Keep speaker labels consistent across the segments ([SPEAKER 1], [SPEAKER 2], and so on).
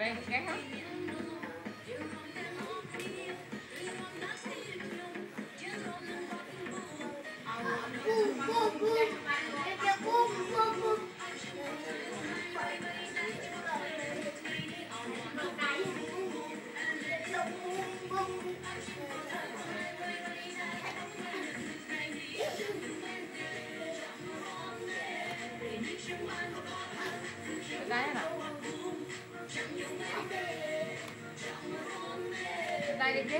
[SPEAKER 1] cái hết
[SPEAKER 2] Bum, bum, bum
[SPEAKER 1] đây đi chứ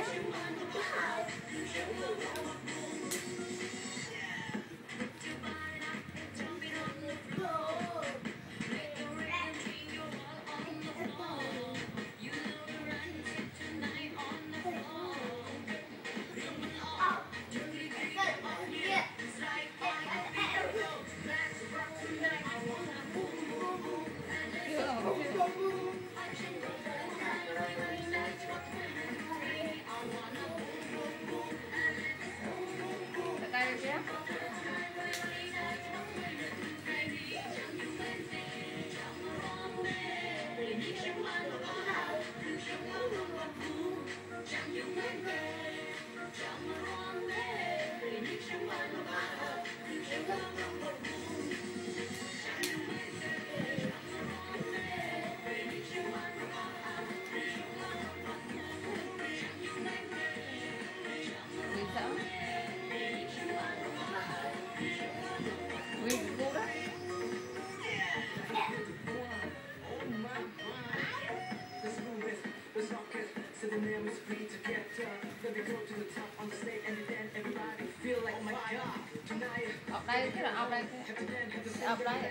[SPEAKER 1] Học đây chứ là học đây chứ Học đây